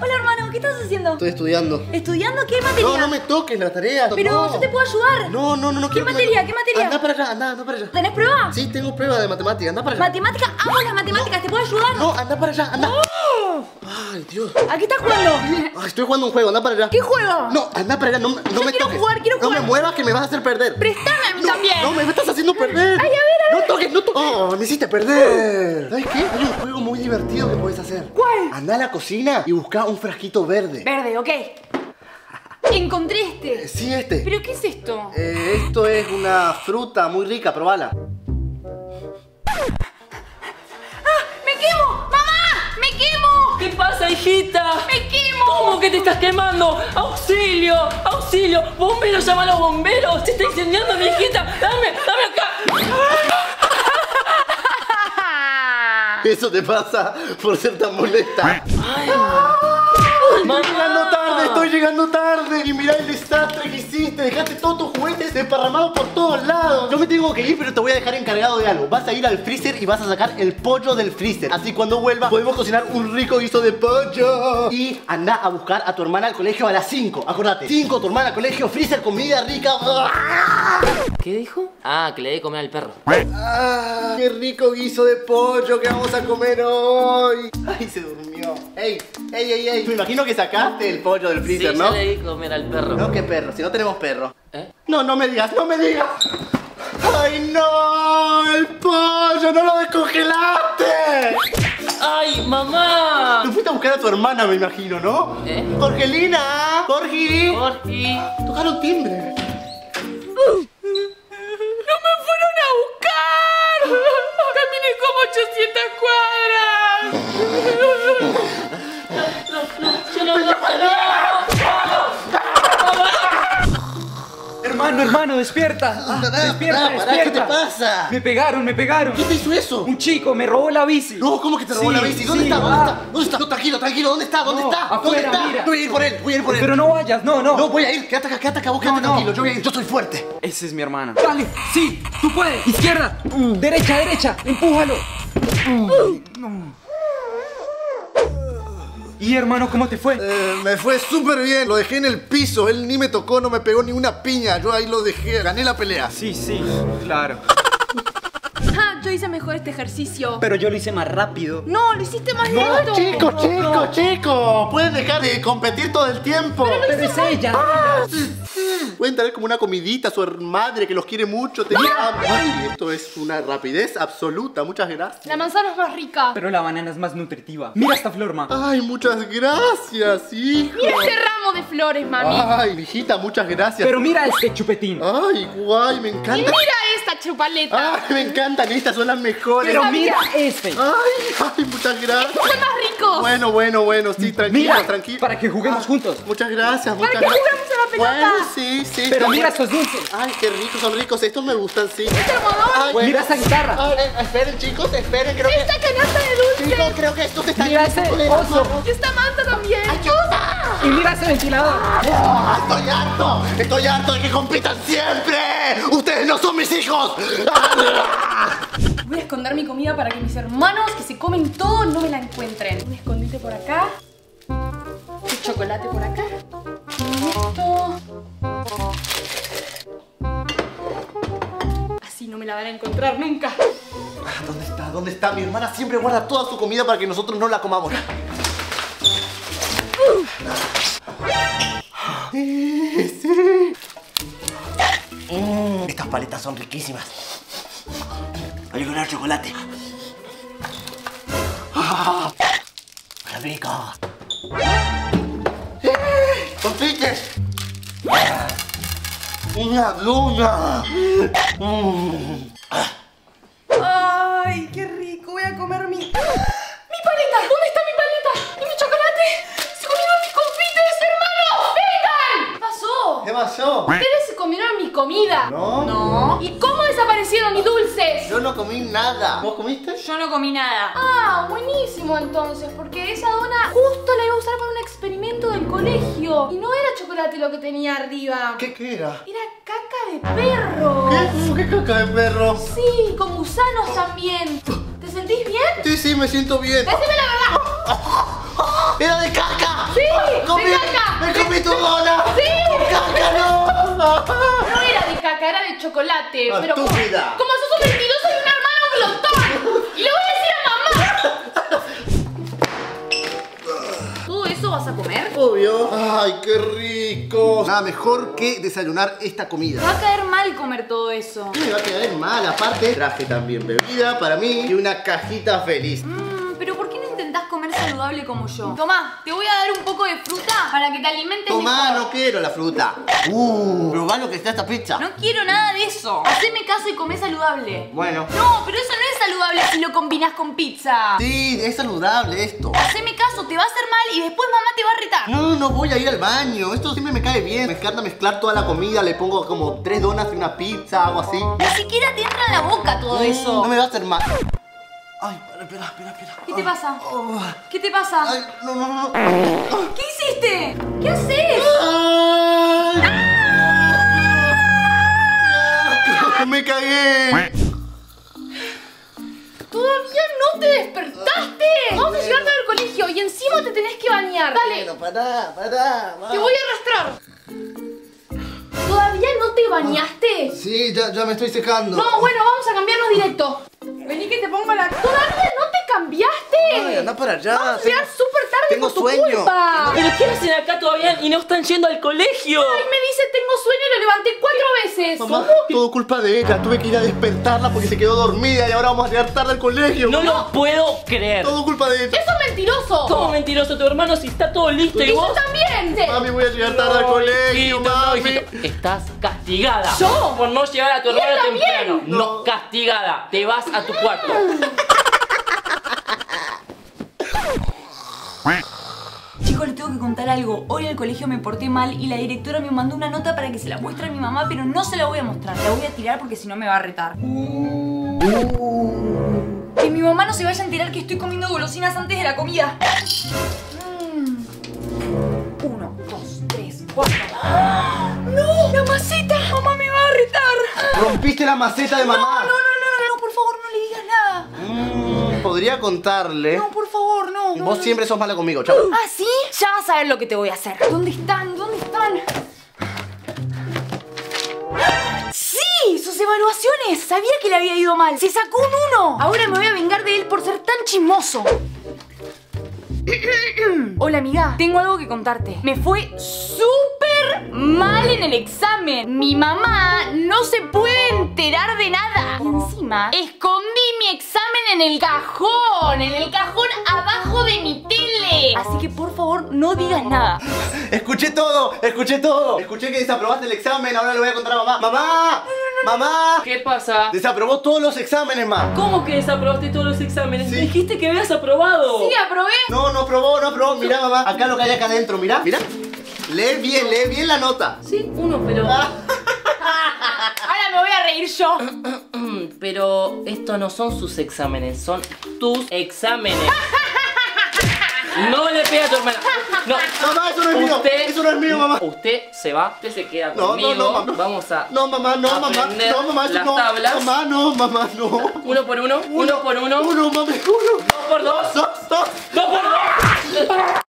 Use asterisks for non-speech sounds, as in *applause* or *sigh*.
Hola hermano, ¿qué estás haciendo? Estoy estudiando. ¿Estudiando qué materia? No, no me toques la tarea. Pero no. yo te puedo ayudar. No, no, no, no ¿Qué materia? ¿Qué materia? Anda para allá, anda, anda para allá. ¿Tenés prueba? Sí, tengo prueba de matemática, anda para allá. Matemática, amo las matemáticas, ¿te puedo ayudar? No, anda para allá, anda. Ay, Dios. ¿A qué estás jugando? Ay, estoy jugando un juego, anda para allá. ¿Qué juego? No, anda para allá, no, no Yo me quiero toques. jugar, quiero No jugar. me muevas que me vas a hacer perder. Préstame a mí No, también. No, me estás haciendo perder. Ay, a ver, a ver. No toques, no toques. Oh, me hiciste perder. ¿Sabes qué? Hay un juego muy divertido que puedes hacer. ¿Cuál? Anda a la cocina y busca un frasquito verde. Verde, ok. Encontré este. Sí, este. ¿Pero qué es esto? Eh, esto es una fruta muy rica, probala. Quemo! ¿Qué pasa, hijita? ¡Me quemo! ¿Cómo que te estás quemando? ¡Auxilio! ¡Auxilio! ¡Bomberos! ¡Llama a los bomberos! ¡Se está incendiando mi hijita! ¡Dame! ¡Dame acá! Eso te pasa por ser tan molesta. ¡Mamá! Estoy llegando tarde, estoy llegando tarde. Y mirá el desastre que hiciste. Dejaste todos tus juguetes desparramados todos lados. Yo me tengo que ir, pero te voy a dejar encargado de algo. Vas a ir al freezer y vas a sacar el pollo del freezer. Así cuando vuelva podemos cocinar un rico guiso de pollo. Y anda a buscar a tu hermana al colegio a las 5. Acordate. 5, tu hermana al colegio, freezer, comida rica. ¿Qué dijo? Ah, que le dé comer al perro. Ah, qué rico guiso de pollo que vamos a comer hoy. Ay, se durmió. Ey, ey, ey, ey. Me imagino que sacaste el pollo del freezer, sí, ¿no? ya le di comer al perro. No, qué perro, si no tenemos perro. ¿Eh? No, no me digas, no me digas. ¡Ay, no! ¡El pollo! ¡No lo descongelaste! ¡Ay, mamá! Tú fuiste a buscar a tu hermana, me imagino, ¿no? ¿Eh? ¡Jorgelina! ¡Jorgi! Jorge. Tocaron timbre. ¡No me fueron a buscar! Caminé como 800 cuadras. Hermano, hermano, despierta. Ah, despierta, pará, pará, ¿Qué te despierta. pasa? Me pegaron, me pegaron. ¿Quién te hizo eso? Un chico me robó la bici. No, ¿cómo que te robó Sí, la bici? ¿Dónde sí, está? ¿Dónde está? ¿Dónde está? No, tranquilo, tranquilo, ¿dónde está? ¿Dónde No, está? ¿Dónde afuera, está? mira. Voy a ir por él, voy a ir por él. Pero no vayas, no, no. No, voy a ir, quédate acá, quédate acá, vos quédate No, no. tranquilo, yo voy a ir, yo soy fuerte. Esa es mi hermana. Dale, sí, tú puedes. Izquierda, derecha, derecha, empújalo. No. Y hermano, ¿cómo te fue? Eh, me fue súper bien, lo dejé en el piso, él ni me tocó, no me pegó ni una piña, yo ahí lo dejé, gané la pelea. Sí, sí, claro. Ah, yo hice mejor este ejercicio. Pero yo lo hice más rápido. No, lo hiciste más No, lento. chicos, chicos, chicos, pueden dejar de competir todo el tiempo. Pero es ella. Pueden traer como una comidita a su madre que los quiere mucho, te esto es una rapidez absoluta, muchas gracias. La manzana es más rica. Pero la banana es más nutritiva. Mira esta flor, ma. Ay, muchas gracias, hijo. Mira este ramo de flores, mami. Ay, hijita, muchas gracias. Pero mira este chupetín. Ay, guay, me Y encanta. mira esta chupaleta. Ay, me encantan, estas son las mejores. Pero mira este. Ay, ay, muchas gracias. Son más Bueno, bueno, bueno, sí, tranquilo, Mira, tranquilo. para que juguemos juntos. Muchas gracias, muchas que gracias. juguemos a la pelota. Bueno, sí, sí. Pero mira estos dulces. Ay, qué ricos, son ricos. Estos me gustan, sí. Ay, bueno. Mira esa guitarra. Ay, eh, esperen, chicos, esperen. Creo que... Esta canasta de dulces. Chicos, creo que esto se está Mira ese oso. Y esta manta también. ¡Ayuda! Y mira ese ventilador. ¡Ah, ¡Estoy! ¡Estoy harto de que compitan siempre! ¡Ustedes no son mis hijos! Voy a esconder mi comida para que mis hermanos que se comen todo no me la encuentren. Un escondite por acá. Un chocolate por acá. Esto. Así no me la van a encontrar nunca. Ah, ¿Dónde está? ¿Dónde está? Mi hermana siempre guarda toda su comida para que nosotros no la comamos. Sí, Estas paletas son riquísimas. Hay que ganar chocolate. Ah, ¡Qué rico! ¡Confites! ¡Una duna! Mm. Ay, qué rico. Voy a comer mi. ¡Mi paleta! ¿Dónde está mi paleta? ¿Y mi chocolate? ¡Se comieron mis confites, hermano! ¡Vengan! ¿Qué pasó? ¿Qué pasó? Ustedes se comieron mi comida. No. No. ¿Y cómo desaparecieron mis dulces? Yo no comí nada. ¿Vos comiste? Yo no comí nada. Ah, buenísimo entonces, porque esa dona justo la iba a usar para un experimento del colegio. Y no era chocolate lo que tenía arriba. ¿Qué, qué era? Era caca de perro. ¿Qué? ¿Qué caca de perro? Sí, con gusanos también. ¿Te sentís bien? Sí, sí, me siento bien. Decime la verdad. ¡Era de caca! tu dona! ¡Sí! ¡Caca, no! No era de caca, era de chocolate. Pero como, como Estúpida. sos un mentiroso y un hermano glotón. Y le voy a decir a mamá. ¿Todo eso vas a comer? Obvio. ¡Ay, qué rico! Nada mejor que desayunar esta comida. Te va a caer mal comer todo eso. Me va a quedar mal, aparte traje también bebida para mí y una cajita feliz. Mmm, comer saludable como yo? Tomá, te voy a dar un poco de fruta para que te alimentes Tomá, mejor. no quiero la fruta. Uh, probá lo que está esta pizza. No quiero nada de eso. Haceme caso y comé saludable. Bueno. No, pero eso no es saludable si lo combinas con pizza. Sí, es saludable esto. Haceme caso, te va a hacer mal y después mamá te va a retar. No, no voy a ir al baño. Esto siempre me cae bien. Me encanta mezclar toda la comida. Le pongo como tres donas y una pizza, algo así. Ni siquiera te entra en la boca todo Mm, eso. No me va a hacer mal. Ay, espera, espera, espera. ¿Qué te pasa? oh, ¿Qué te pasa? Ay, no, no, no. ¿Qué hiciste? ¿Qué haces? Ay. Me cagué. ¿Todavía no te despertaste? Vamos a llegar al colegio y encima te tenés que bañar. Dale, Bueno, pará, pará. va. te voy a arrastrar. ¿Todavía no te bañaste? Sí, ya, ya me estoy secando. No, bueno, vamos a cambiarnos directo. Vení que te pongo la... ¿Todavía no te cambiaste? Ay, anda para allá. Vamos a llegar súper tarde tengo por tu sueño. culpa. ¿Pero qué hacen acá todavía y no están yendo al colegio? Ay, me dice tengo sueño y lo levanté Mamá, todo culpa de ella. Tuve que ir a despertarla porque se quedó dormida y ahora vamos a llegar tarde al colegio. No lo puedo creer. Todo culpa de ella. Eso es mentiroso. ¿Cómo mentiroso tu hermano si está todo listo y Y yo también. Mami, voy a llegar tarde al colegio, hijito, no, mami. hijito. Estás castigada. ¿Yo? Por no llegar a tu hermano temprano. No. No. castigada. Te vas a tu cuarto. *laughs* Que contar algo. Hoy en el colegio me porté mal y la directora me mandó una nota para que se la muestre a mi mamá, pero no se la voy a mostrar. La voy a tirar porque si no me va a retar. Que mi mamá no se vaya a enterar que estoy comiendo golosinas antes de la comida. Mm. Uno, dos, tres, cuatro. ¡Ah! ¡No! ¡La maceta! ¡Mamá me va a retar! Rompiste la maceta de mamá. No, no, no, no, no, por favor, no le digas nada. Mm, podría contarle. No, por favor, no. no, Vos siempre sos mala conmigo, chao. ¿Ah, sí? Ya vas a ver lo que te voy a hacer. ¿Dónde están? ¿Dónde están? ¡Sí! ¡Sus evaluaciones! Sabía que le había ido mal. ¡Se sacó un 1! Ahora me voy a vengar de él por ser tan chismoso. Hola amiga, tengo algo que contarte. Me fue súper mal en el examen. Mi mamá no se puede enterar de nada. Y encima, escondí mi examen en el cajón, en el cajón abajo de mi tele. Así que por favor, no digas nada. Escuché todo, escuché todo. Escuché que desaprobaste el examen, ahora le voy a contar a mamá. ¡Mamá! ¡Mamá! ¿Qué pasa? Desaprobó todos los exámenes, ma. ¿Cómo que desaprobaste todos los exámenes? Sí. Me dijiste que habías aprobado. Sí, aprobé. No, no aprobó, no aprobó. Mirá, mamá, acá lo que hay acá adentro, mirá, mirá. Lee bien, lee bien la nota. Sí, uno, pero. *laughs* Ahora me voy a reír yo. *clears throat* Pero estos no son sus exámenes, son tus exámenes. *laughs* No le pegas a tu hermana. No. *laughs* Mamá, eso no es mío. Usted- Eso no es mío, mamá. Usted se va, usted se queda No, no, conmigo. no, mamá. Vamos a. No, mamá, no, mamá. No, mamá, eso las no. tablas. Mamá, no, mamá, no. Uno por uno, uno, por uno, Uno, mami, uno. dos por dos, Dos, dos. dos por dos.